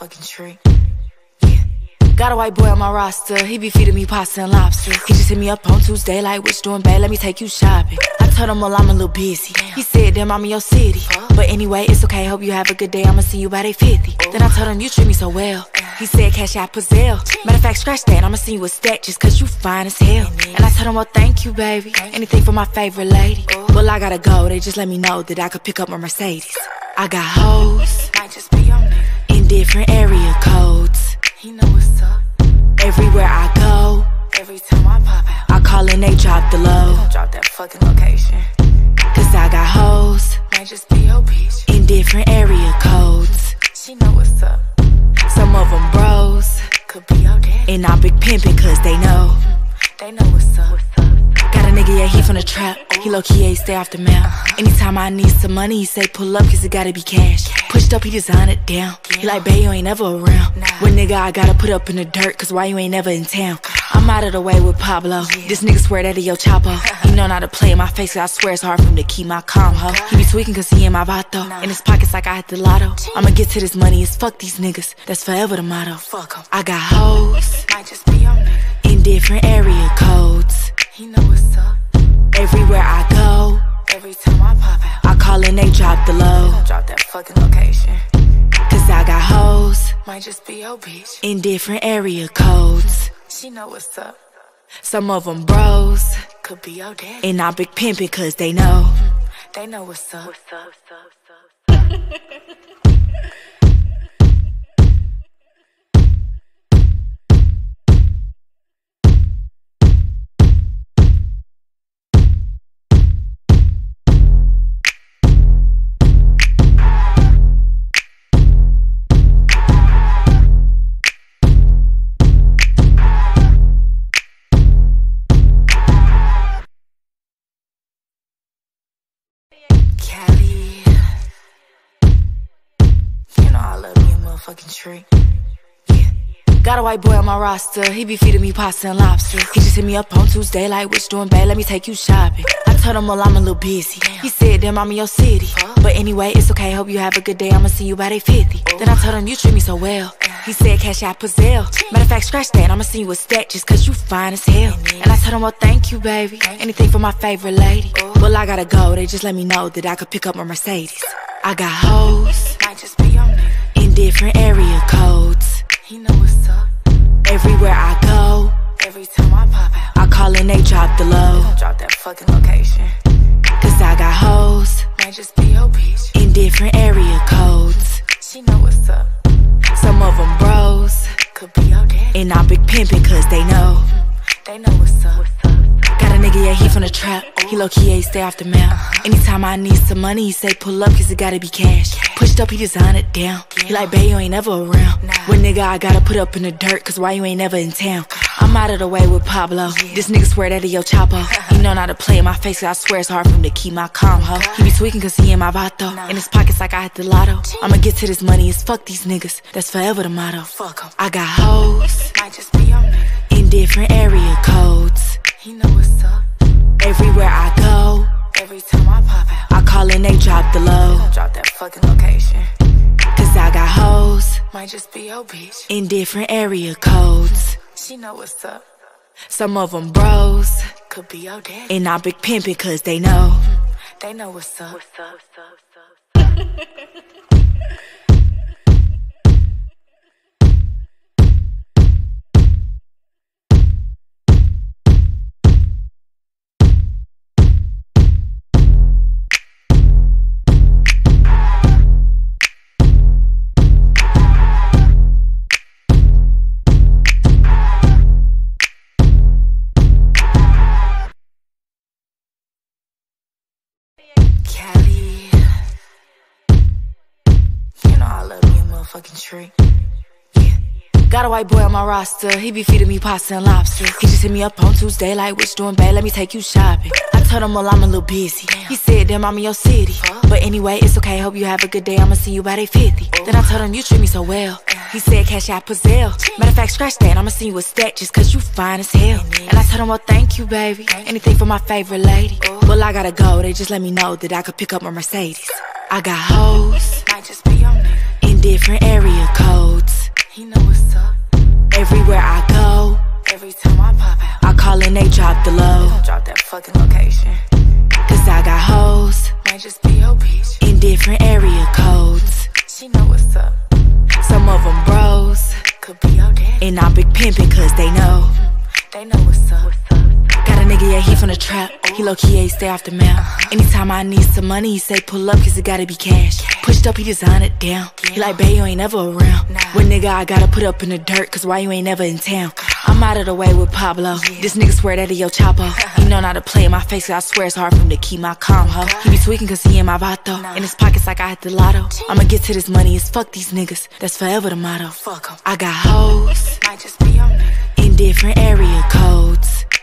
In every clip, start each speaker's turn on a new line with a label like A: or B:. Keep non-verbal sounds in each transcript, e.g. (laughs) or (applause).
A: motherfucking tree. Got a white boy on my roster, he be feeding me pasta and lobster. He just hit me up on Tuesday, like, which doing bad, let me take you shopping. I told him, well, I'm a little busy. He said, damn, I'm in your city. But anyway, it's okay, hope you have a good day, I'ma see you by day 50. Then I told him, you treat me so well. He said, cash out Pazelle. Matter of fact, scratch that, I'ma see you a stack just cause you fine as hell. And I told him, well, thank you, baby. Anything for my favorite lady. Oh. Well, I gotta go, they just let me know that I could pick up my Mercedes. I got hoes
B: Might just be your nigga.
A: Different area codes.
B: He know what's up.
A: Everywhere I go,
B: Every time I pop out,
A: I call and they drop the low.
B: don't drop that fucking location.
A: Cause I got hoes
B: Might just be your bitch.
A: in different area codes.
B: She know what's up.
A: Some of them bros,
B: Could be your daddy.
A: and I big pimpin' cause they know.
B: They know what's up.
A: Got a nigga, yeah, he from the trap. He low key, yeah, he stay off the map. Anytime I need some money, he say pull up, cause it gotta be cash. Pushed up, he design it down. He like, babe, you ain't never around. When nigga, I gotta put up in the dirt, cause why you ain't never in town? I'm out of the way with Pablo. This nigga swear that he yo chapo. He know not to play in my face, cause I swear it's hard for him to keep my calm, ho. He be tweaking cause he in my vato. In his pockets like I hit the lotto. I'ma get to this money, it's fuck these niggas. That's forever the motto.
B: Fuck 'em.
A: I got hoes
B: Might just be your nigga.
A: in different area codes.
B: He know what's up.
A: Everywhere I go,
B: Every time I pop out,
A: I call and they drop the low.
B: drop that fucking location.
A: Cause I got hoes
B: Might just be your bitch.
A: in different area codes.
B: She know what's up.
A: Some of them bros,
B: Could be your daddy.
A: and I big pimpin' cause they know.
B: They know what's up. Kali, (laughs) tree.
A: got a white boy on my roster, he be feeding me pasta and lobster. He just hit me up on Tuesday, like, what's doing bad, let me take you shopping. I told him, well, I'm a little busy. He said, damn, I'm in your city. But anyway, it's okay, hope you have a good day, I'ma see you by day 50. Then I told him, you treat me so well. He said, cash out Pazelle. Matter of fact, scratch that, I'ma see you a stack just cause you fine as hell. And I told him, well, thank you, baby. Anything for my favorite lady. Well, I gotta go, they just let me know that I could pick up my Mercedes. I got hoes different area codes.
B: He know what's up.
A: Everywhere I go,
B: Every time I pop out,
A: I call and they drop the low.
B: don't drop that fucking location.
A: Cause I got hoes
B: Might just be your bitch.
A: in different area codes.
B: She know what's up.
A: Some of them bros,
B: Could be your daddy.
A: and I big pimpin' cause they know.
B: They know what's up.
A: Got a nigga, yeah, he from the trap. He low key, yeah, he stay off the map. Uh-huh. Anytime I need some money, he say pull up cause it gotta be cash. Pushed up, he design it down. He like, babe, you ain't never around. When nigga, I gotta put up in the dirt cause why you ain't never in town? I'm out of the way with Pablo. This nigga swear that he your chapo. He know not to play in my face cause I swear it's hard for him to keep my calm, ho. He be tweaking cause he in my vato. In his pockets like I hit the lotto. I'ma get to this money, it's fuck these niggas. That's forever the motto.
B: Fuck 'em.
A: I got hoes
B: Might just be your nigga.
A: in different area codes.
B: He know what's up.
A: Everywhere I go,
B: Every time I pop out,
A: I call and they drop the low.
B: drop that fucking location.
A: Cause I got hoes
B: Might just be your bitch.
A: in different area codes.
B: She know what's up.
A: Some of them bros,
B: Could be your daddy.
A: and I big pimpin' cause they know.
B: They know what's up. Kali, (laughs) tree.
A: got a white boy on my roster, he be feeding me pasta and lobster. He just hit me up on Tuesday, like, which doing bad, let me take you shopping. I told him, well, I'm a little busy. He said, damn, I'm in your city. But anyway, it's okay, hope you have a good day, I'ma see you by day 50. Then I told him, you treat me so well. He said, cash out Pazelle. Matter of fact, scratch that, I'ma see you a stack just cause you fine as hell. And I told him, well, thank you, baby. Anything for my favorite lady. Well, I gotta go, they just let me know that I could pick up my Mercedes. I got hoes
B: Might just be your nigga.
A: In different area codes.
B: He know what's up.
A: Everywhere I go,
B: Every time I pop out,
A: I call and they drop the low.
B: don't drop that fucking location.
A: Cause I got hoes
B: Might just be your bitch.
A: in different area codes.
B: She know what's up.
A: Some of them bros,
B: Could be your daddy.
A: and I'm big pimpin' cause they know.
B: They know what's up.
A: Got a nigga, yeah, he from the trap. He low key, yeah, he stay off the map. Uh-huh. Anytime I need some money, he say pull up, cause it gotta be cash. Pushed up, he design it down. He like, babe, you ain't never around. When nigga, I gotta put up in the dirt, cause why you ain't never in town? I'm out of the way with Pablo. This nigga swear that he yo chapo. (laughs) He know not to play in my face, cause I swear it's hard for him to keep my calm, ho. He be tweaking cause he in my vato. In his pockets like I hit the lotto. I'ma get to this money, it's fuck these niggas. That's forever the motto.
B: Fuck 'em.
A: I got hoes
B: Might just be your nigga.
A: in different area codes.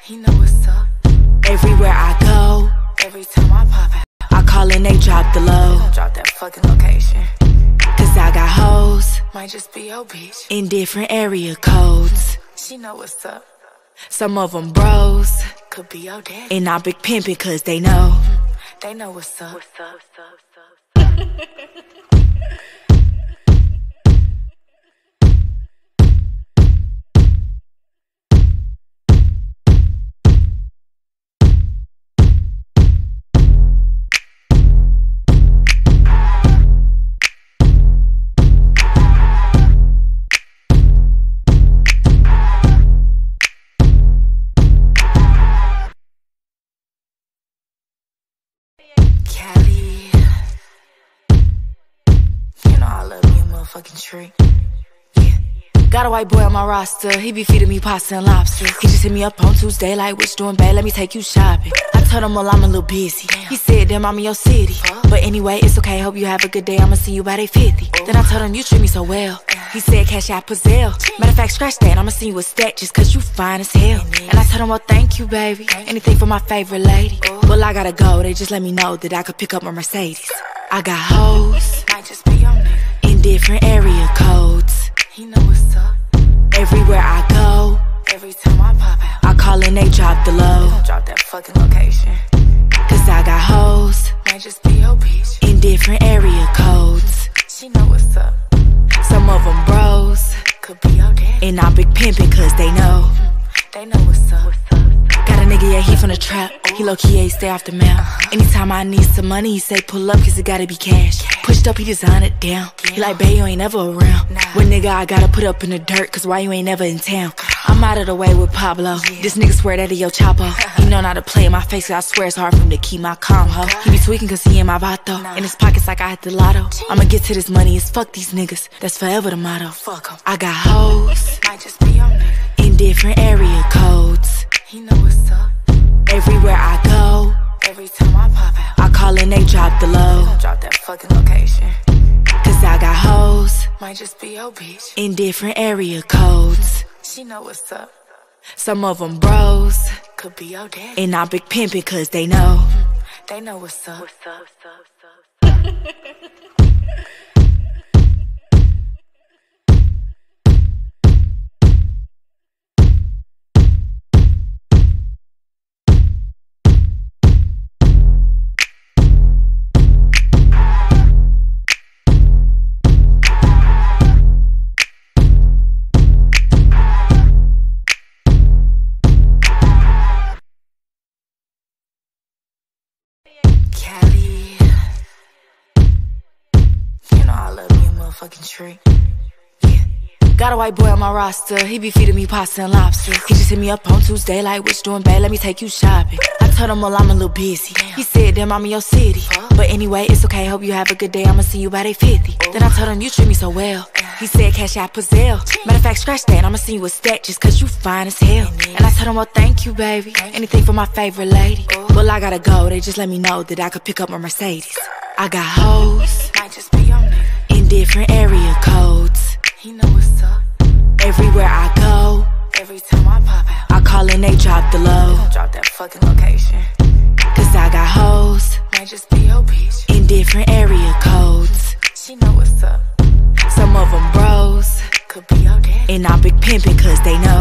B: He know what's up.
A: Everywhere I go,
B: Every time I pop out,
A: I call and they drop the low.
B: don't drop that fucking location.
A: Cause I got hoes
B: Might just be your bitch.
A: in different area codes.
B: She know what's up.
A: Some of them bros,
B: Could be your daddy.
A: and I'm big pimpin' cause they know.
B: They know what's up. Kali. (laughs) motherfucking tree.
A: Got a white boy on my roster, he be feeding me pasta and lobster. He just hit me up on Tuesday, like, what's doing, babe? Let me take you shopping. I told him, well, I'm a little busy. He said, damn, I'm in your city. But anyway, it's okay, hope you have a good day, I'ma see you by day 50. Then I told him, you treat me so well. He said, cash out Pazelle. Matter of fact, scratch that, I'ma see you a stack just cause you fine as hell. And I told him, well, thank you, baby. Anything for my favorite lady. Well, I gotta go, they just let me know that I could pick up my Mercedes. I got hoes
B: Might just be your nigga.
A: Different area codes.
B: He know what's up.
A: Everywhere I go,
B: Every time I pop out,
A: I call and they drop the low.
B: don't drop that fucking location.
A: Cause I got hoes
B: Might just be your bitch.
A: in different area codes.
B: She know what's up.
A: Some of them bros,
B: Could be your daddy.
A: and I'm big pimpin' cause they know. Mm-hmm.
B: They know what's up.
A: Got a nigga, yeah, he from the trap. He low key, yeah, he stay off the map. Uh-huh. Anytime I need some money, he say pull up cause it gotta be cash. Pushed up, he design it down. He like, babe, you ain't never around. When nigga, I gotta put up in the dirt cause why you ain't never in town? I'm out of the way with Pablo. This nigga swear that he yo chapo. (laughs) He know not to play in my face cause I swear it's hard for him to keep my calm, ho. He be tweaking cause he in my vato. In his pockets like I hit the lotto. I'ma get to this money, it's fuck these niggas. That's forever the motto.
B: Fuck 'em.
A: I got hoes
B: Might just be your nigga.
A: In different area codes.
B: He know what's up.
A: Everywhere I go,
B: Every time I pop out,
A: I call and they drop the low.
B: don't drop that fucking location.
A: Cause I got hoes
B: Might just be your bitch.
A: in different area codes.
B: She know what's up.
A: Some of them bros,
B: Could be your daddy.
A: and I'm big pimpin' cause they know.
B: They know what's up. Kali. (laughs)
A: Got a white boy on my roster, he be feeding me pasta and lobster. He just hit me up on Tuesday, like, what's doing, babe? Let me take you shopping. I told him, well, I'm a little busy. He said, damn, I'm in your city. But anyway, it's okay, hope you have a good day, I'ma see you by day 50. Then I told him, you treat me so well. He said, cash out Pazelle. Matter of fact, scratch that, I'ma see you a stack just cause you fine as hell. And I told him, well, thank you, baby. Anything for my favorite lady. Oh. Well, I gotta go, they just let me know that I could pick up my Mercedes. I got hoes
B: Might just be your nigga.
A: In different area codes.
B: He know what's up.
A: Everywhere I go,
B: Every time I pop out,
A: I call and they drop the low.
B: don't drop that fucking location.
A: Cause I got hoes
B: Might just be your bitch.
A: in different area codes.
B: She know what's up.
A: Some of them bros,
B: Could be your daddy.
A: and I'm big pimpin' cause they know.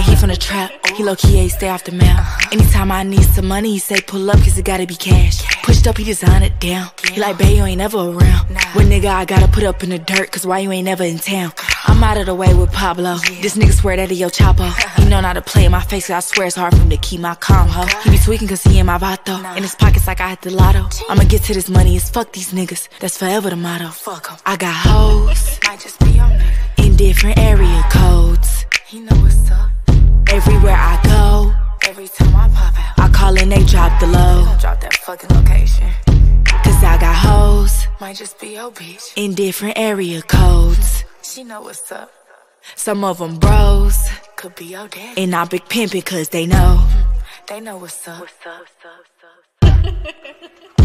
B: They know what's up.
A: Got a nigga, yeah, he from the trap. He low key, ain't stay off the map. Uh-huh. Anytime I need some money, he say pull up, cause it gotta be cash. Pushed up, he design it down. He like, babe, you ain't never around. When nigga, I gotta put up in the dirt, cause why you ain't never in town? I'm out of the way with Pablo. This nigga swear that he yo chapo. (laughs) He know not to play in my face, cause I swear it's hard for him to keep my calm, ho. He be tweaking cause he in my vato. In his pockets like I hit the lotto. I'ma get to this money, it's fuck these niggas. That's forever the motto.
B: Fuck 'em.
A: I got hoes
B: Might just be your nigga.
A: in different area codes.
B: He know what's up.
A: Everywhere I go,
B: Every time I pop out,
A: I call and they drop the low.
B: I'll drop that fucking location.
A: Cause I got hoes
B: Might just be your bitch.
A: in different area codes.
B: She know what's up.
A: Some of them bros,
B: Could be your daddy.
A: and I big pimpin' cause they know.
B: They know what's up. What's up? Kali. (laughs)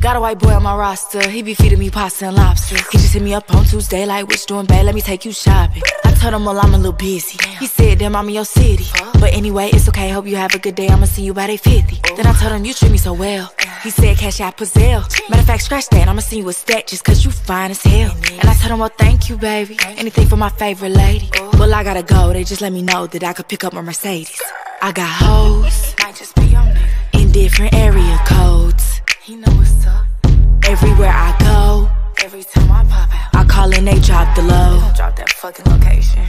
A: Got a white boy on my roster, he be feeding me pasta and lobster. He just hit me up on Tuesday, like, which doing bad, let me take you shopping. I told him, well, I'm a little busy. He said, damn, I'm in your city. But anyway, it's okay, hope you have a good day, I'ma see you by day 50. Then I told him, you treat me so well. He said, cash out Pazelle. Matter of fact, scratch that, I'ma see you a stack just cause you fine as hell. And I told him, well, thank you, baby. Anything for my favorite lady. Oh. Well, I gotta go, they just let me know that I could pick up my Mercedes. I got hoes
B: Might just be your nigga.
A: Different area codes.
B: He know what's up.
A: Everywhere I go,
B: Every time I pop out,
A: I call and they drop the low.
B: I'll drop that fucking location.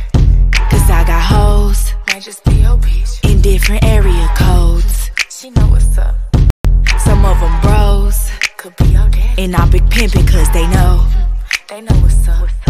A: Cause I got hoes
B: Might just be your bitch.
A: in different area codes.
B: She know what's up.
A: Some of them bros,
B: Could be your daddy.
A: and I big pimpin' cause they know.
B: They know what's up.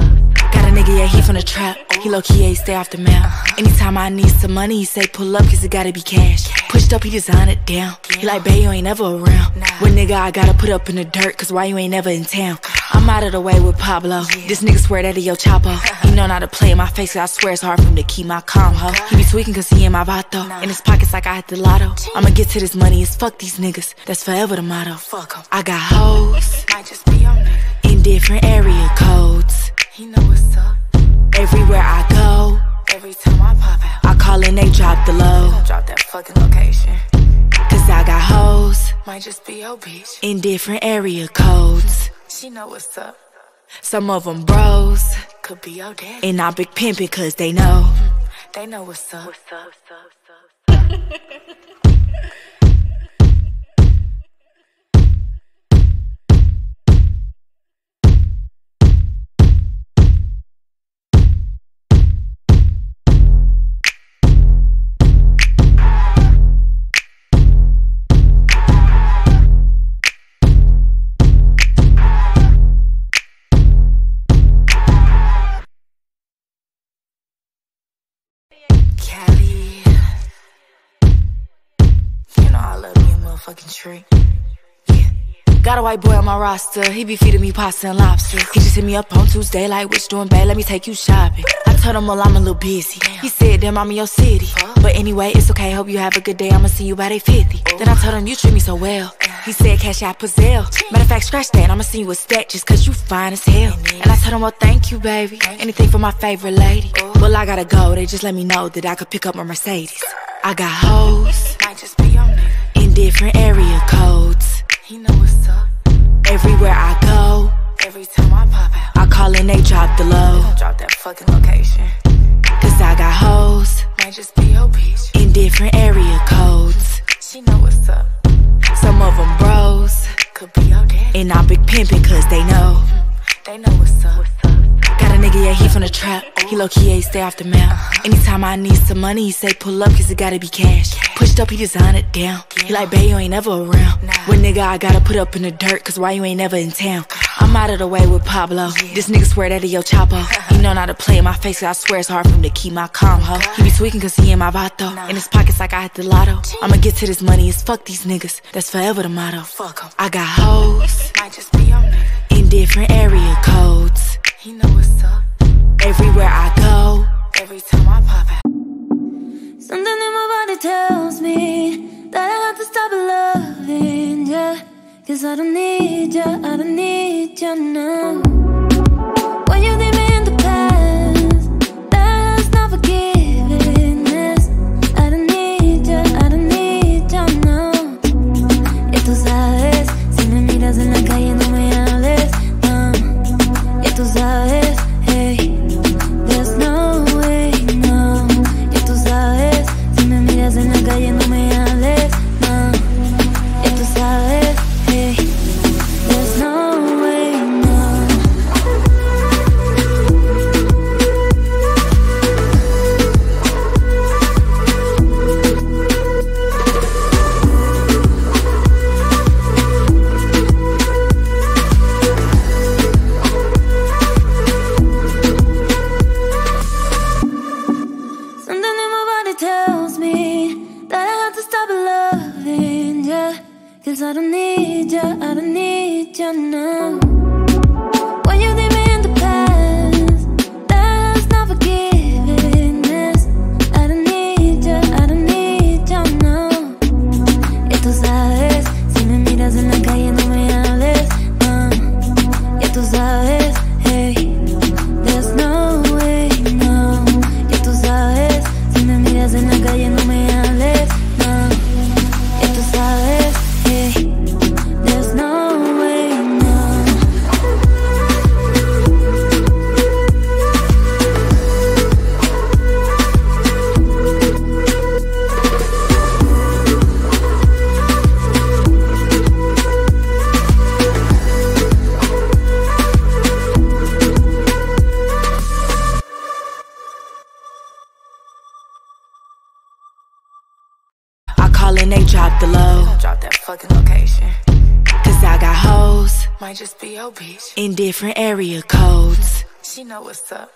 A: Got a nigga, yeah, he from the trap. He low key, stay off the map. Uh-huh. Anytime I need some money, he say pull up cause it gotta be cash. Pushed up, he design it down. He like, babe, you ain't never around. What nigga, I gotta put up in the dirt cause why you ain't never in town? I'm out of the way with Pablo. This nigga swear that he yo chapo. (laughs) He know not to play in my face cause I swear it's hard for him to keep my calm, ho. He be tweaking cause he in my vato. In his pockets like I hit the lotto. I'ma get to this money, it's fuck these niggas. That's forever the motto.
B: Fuck 'em.
A: I got hoes
B: Might just be your nigga.
A: in different area codes.
B: I'll drop that fucking location.
A: Cause I got hoes
B: Might just be your bitch.
A: in different area codes.
B: She know what's up.
A: Some of them bros,
B: Could be your daddy.
A: and I big pimpin' cause they know.
B: They know what's up. What's up? Kali. (laughs) motherfucking tree.
A: Got a white boy on my roster, he be feeding me pasta and lobster. He just hit me up on Tuesday, like, which doing bad, let me take you shopping. I told him, well, I'm a little busy. He said, damn, I'm in your city. But anyway, it's okay, hope you have a good day, I'ma see you by day 50. Then I told him, you treat me so well. He said, cash out Pazelle. Matter of fact, scratch that, I'ma see you with stack just cause you fine as hell. And I told him, well, thank you, baby. Anything for my favorite lady. Well, I gotta go, they just let me know that I could pick up my Mercedes. I got hoes
B: Might just be your nigga.
A: Different area codes.
B: He know what's up.
A: Everywhere I go,
B: Every time I pop out,
A: I call and they drop the low.
B: I'll drop that fucking location.
A: Cause I got hoes
B: Might just be your bitch.
A: in different area codes.
B: She know what's up.
A: Some of them bros,
B: Could be your daddy.
A: and I big pimpin' cause they know.
B: They know what's up.
A: Got a nigga, yeah, he from the trap. He low key, ain't stay off the map. Uh-huh. Anytime I need some money, he say pull up cause it gotta be cash. Pushed up, he design it down. He like, babe, you ain't never around. When nigga, I gotta put up in the dirt cause why you ain't never in town? Uh-huh. I'm out of the way with Pablo. This nigga swear that he yo chapo. Uh-huh. He know not to play in my face cause I swear it's hard for him to keep my calm, ho. He be tweaking cause he in my vato. In his pockets like I hit the lotto. I'ma get to this money, it's fuck these niggas. That's forever the motto.
B: Fuck 'em.
A: I got hoes
B: Might just be your nigga.
A: in different area codes.
B: He know what's up.
A: Everywhere I go,
B: every time I pop out.
C: Something in my body tells me that I have to stop loving ya. Cause I don't need ya, I don't need ya now. When you
B: Might your bitch.
A: in different area codes.
B: She know what's up.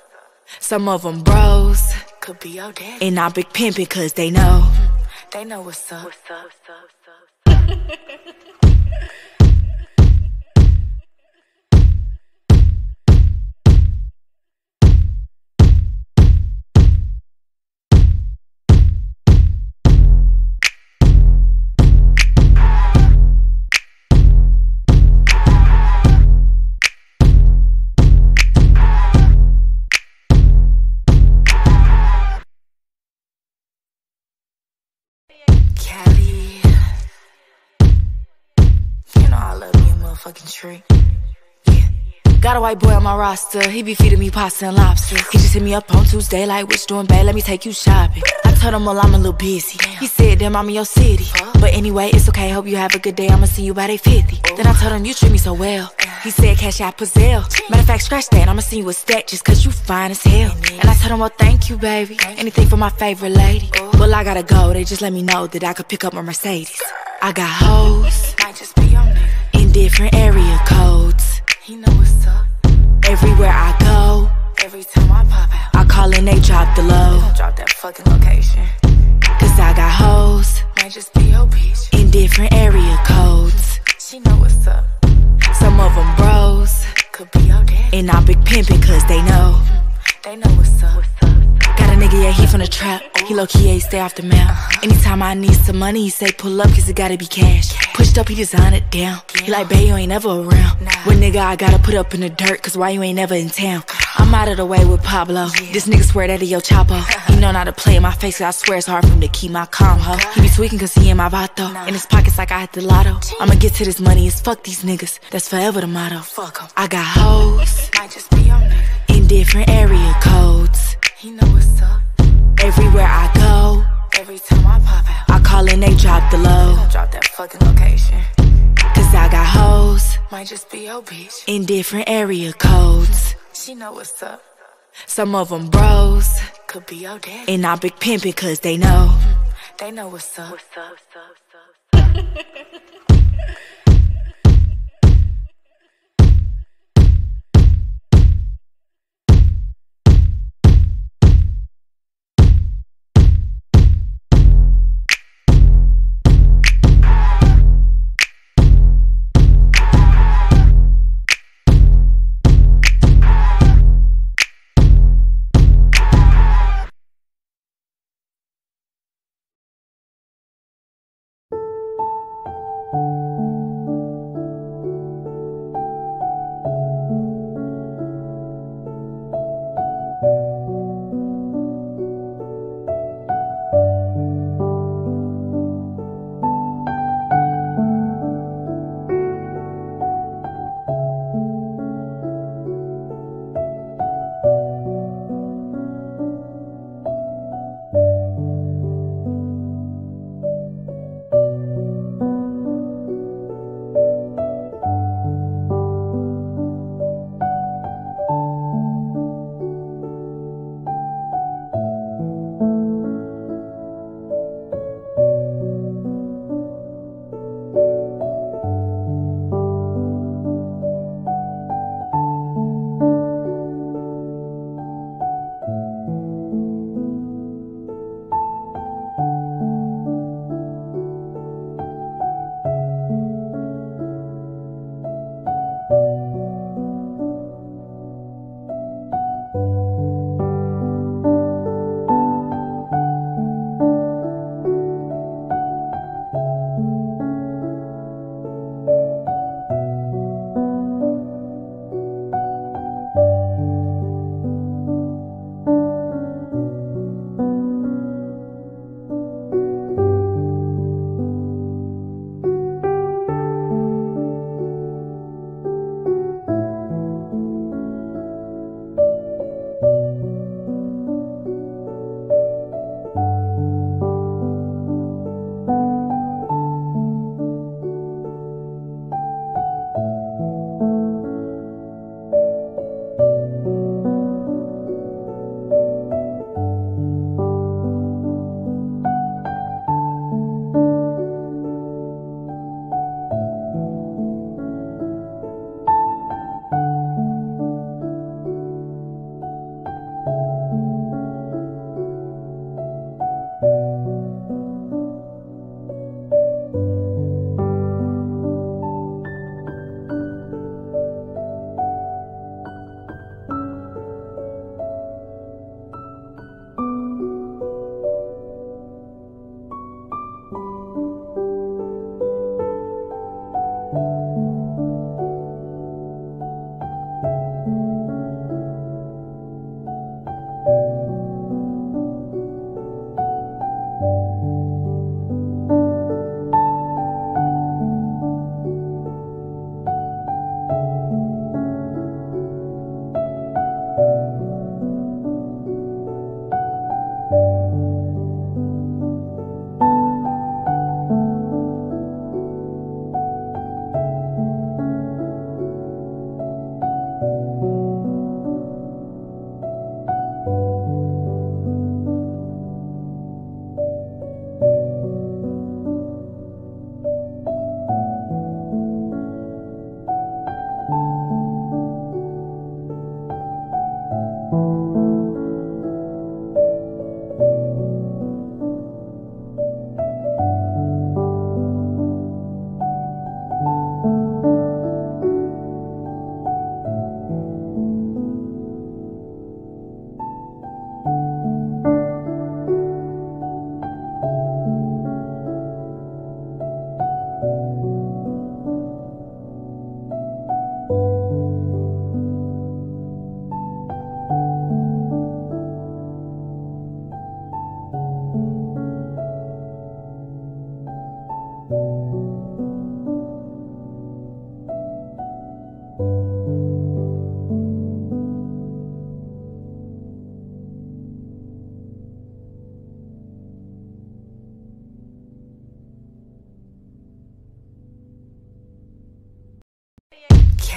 A: Some of them bros,
B: Could be your daddy.
A: and I big pimpin' cause they know.
B: They know what's up. What's up? Kali. (laughs) tree.
A: Got a white boy on my roster, he be feeding me pasta and lobster. He just hit me up on Tuesday, like, which doing bad, let me take you shopping. I told him, well, I'm a little busy. He said, damn, I'm in your city. But anyway, it's okay, hope you have a good day, I'ma see you by day 50. Then I told him, you treat me so well. He said, cash out Pazelle. Matter of fact, scratch that, I'ma see you a stack just cause you fine as hell. And I told him, well, thank you, baby. Anything for my favorite lady. Well, I gotta go, they just let me know that I could pick up my Mercedes. I got hoes
B: Might just be your nigga.
A: In different area codes.
B: He know what's up.
A: Everywhere I go,
B: Every time I pop out.
A: I call and they drop the low.
B: Drop that fucking location.
A: Cause I got hoes
B: Might just be your bitch.
A: in different area codes.
B: She know what's up.
A: Some of them bros,
B: Could be your daddy.
A: and I big pimpin' cause they know. Mm-hmm.
B: They know what's up.
A: Got a nigga, yeah, he from the trap. He low key, yeah, he stay off the map. Uh-huh. Anytime I need some money, he say pull up cause it gotta be cash. Pushed up, he design it down. He like, babe, you ain't never around. When nigga, I gotta put up in the dirt cause why you ain't never in town? I'm out of the way with Pablo. This nigga swear that he yo chapo. He know not to play in my face, cause I swear it's hard for him to keep my calm, ho. He be tweaking cause he in my vato. In his pockets like I hit the lotto. I'ma get to this money, it's fuck these niggas. That's forever the motto.
B: Fuck 'em.
A: I got hoes
B: Might just be your nigga.
A: in different area codes.
B: He know what's up.
A: Everywhere I go,
B: Every time I pop out.
A: I call and they drop the low.
B: Drop that fucking location.
A: Cause I got hoes
B: Might just be your bitch.
A: in different area codes.
B: She know what's up.
A: Some of them bros,
B: Could be your daddy.
A: and I big pimpin' cause they know.
B: They know what's up. What's up? (laughs)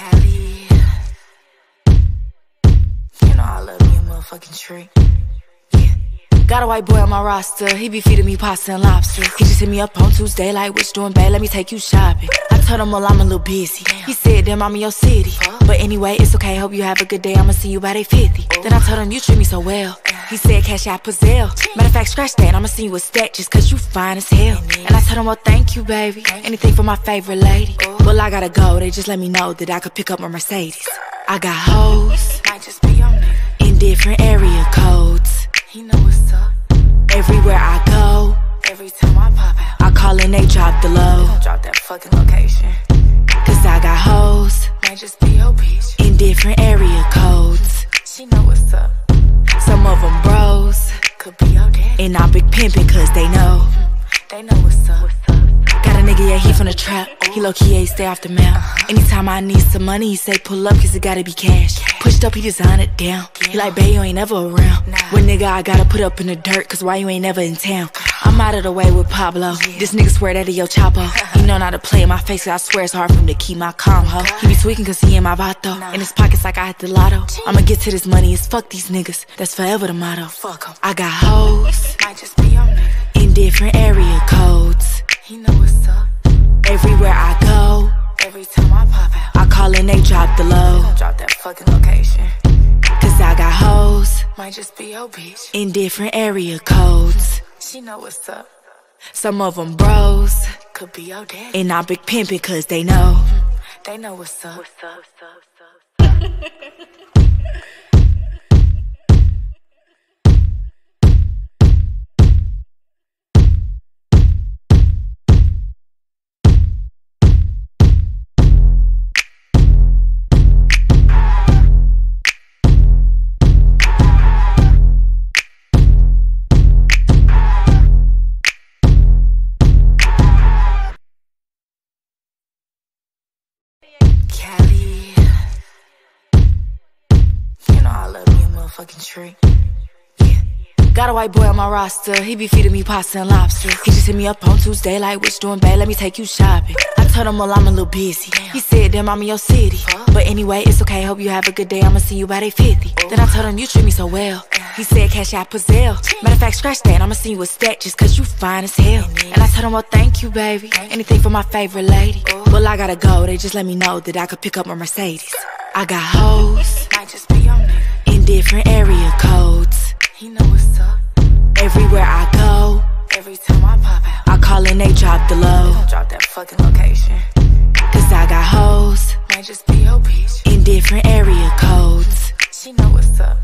B: Kali. You know I love me a motherfucking tree.
A: Got a white boy on my roster, he be feeding me pasta and lobster. He just hit me up on Tuesday, like, which doing bad, let me take you shopping. I told him, well, I'm a little busy. He said, damn, I'm in your city. But anyway, it's okay, hope you have a good day, I'ma see you by day 50. Then I told him, you treat me so well. He said, cash out Pazelle. Matter of fact, scratch that, I'ma send you a stack just cause you fine as hell. And I told him, well, thank you, baby. Anything for my favorite lady. Well, I gotta go, they just let me know that I could pick up my Mercedes. I got hoes
B: Might just be your nigga.
A: in different area codes.
B: He know what's up.
A: Everywhere I go,
B: Every time I pop out,
A: I call and they drop the low.
B: don't drop that fucking location.
A: Cause I got hoes
B: Might just be your bitch.
A: in different area codes.
B: She know what's up.
A: Some of them bros,
B: Could be your daddy.
A: and I big pimpin' cause they know.
B: They know what's up.
A: Got a nigga, yeah, he from the trap. He low key, yeah, stay off the map. Anytime I need some money, he say pull up cause it gotta be cash. Pushed up, he design it down. He like, babe, you ain't never around. When nigga, I gotta put up in the dirt cause why you ain't never in town? I'm out of the way with Pablo. This nigga swear that he yo chapo. He know not to play in my face, cause I swear it's hard for him to keep my calm, ho. He be tweaking cause he in my vato. In his pockets like I had the lotto. I'ma get to this money, it's fuck these niggas. That's forever the motto.
B: Fuck 'em.
A: I got hoes
B: Might just be your nigga.
A: in different area codes.
B: He know what's up.
A: Everywhere I go,
B: Every time I pop out,
A: I call and they drop the low.
B: don't drop that fucking location.
A: Cause I got hoes
B: Might just be your bitch.
A: in different area codes.
B: She know what's up.
A: Some of them bros,
B: Could be your daddy.
A: and I big pimpin' cause they know.
B: They know what's up. Kali. (laughs) tree.
A: Got a white boy on my roster, he be feeding me pasta and lobster. He just hit me up on Tuesday, like, which doing bad, let me take you shopping. I told him, well, I'm a little busy. He said, damn, I'm in your city. But anyway, it's okay, hope you have a good day, I'ma see you by day 50. Then I told him, you treat me so well. He said, cash out Pazelle. Matter of fact, scratch that, I'ma send you a stack just cause you fine as hell. And I told him, well, thank you, baby. Anything for my favorite lady. Well, I gotta go, they just let me know that I could pick up my Mercedes. I got hoes
B: Might just be your nigga.
A: In different area codes.
B: He know what's up.
A: Everywhere I go,
B: Every time I pop out,
A: I call and they drop the low.
B: drop that fucking location.
A: Cause I got hoes
B: Might just be your bitch.
A: in different area codes.
B: She know what's up.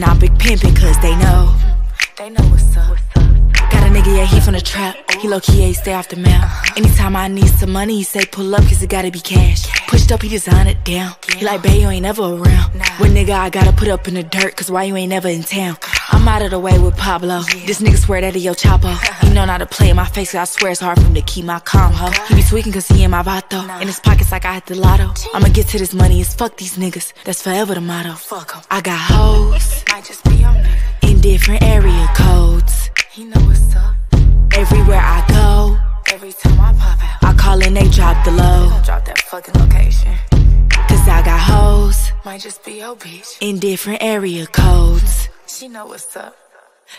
A: And I big pimpin' cause they know.
B: They know what's up.
A: Got a nigga, yeah, he from the trap. He low key, yeah, stay off the map. Anytime I need some money, he say pull up, cause it gotta be cash. Pushed up, he design it down. He like, babe, you ain't never around. When nigga, I gotta put up in the dirt, cause why you ain't never in town? I'm out of the way with Pablo. This nigga swear that he yo chapo. He know not to play in my face, cause I swear it's hard for him to keep my calm, ho. He be tweaking cause he in my vato. In his pockets like I hit the lotto. I'ma get to this money, it's fuck these niggas. That's forever the motto.
B: Fuck Fuck 'em.
A: I got hoes
B: Might just be your nigga.
A: in different area codes.
B: He know what's up.
A: Everywhere I go,
B: Every time I pop out,
A: I call and they drop the low.
B: drop that fucking location.
A: Cause I got hoes
B: Might just be your bitch.
A: in different area codes.
B: She know what's up.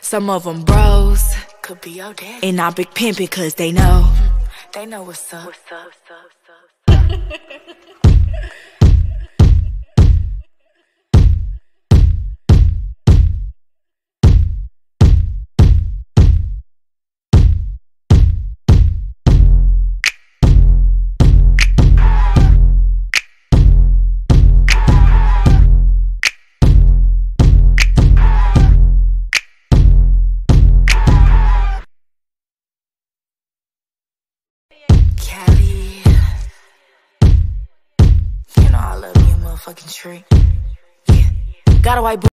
A: Some of them bros,
B: Could be your daddy.
A: and I big pimpin' cause they know.
B: They know what's up. Kali. (laughs) tree.
A: Got a white boy.